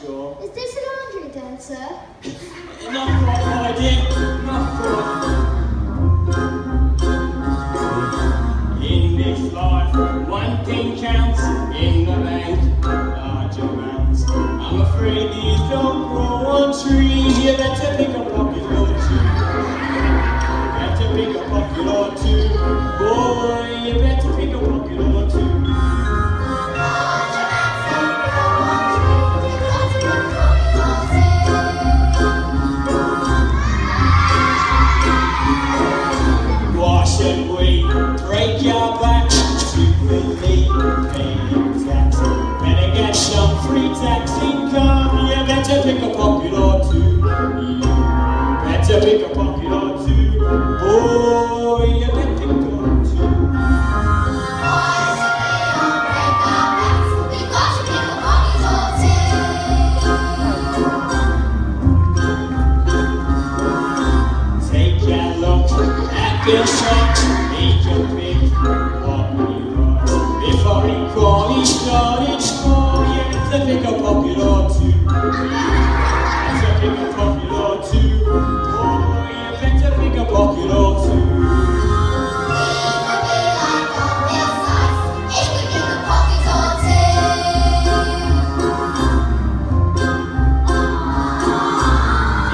sure. Is this a laundry den, sir? Not quite, my dear. Not quite. In this life, one thing counts in the bank, large amounts. I'm afraid these don't grow on trees. You better pick a free tax income. You better pick a pocket or two. Better pick a pocket or two. Oh, Boy, you better pick a poppy or two. Take a look at make a pick what. Before he call, he started small, you better pick a pocket or two. You better pick a pocket or two. Oh, you better pick a pocket or two.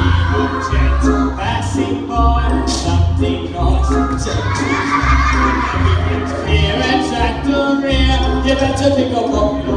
Evil jet passing by, something nice. Take Here and at the rear, you better pick pocket or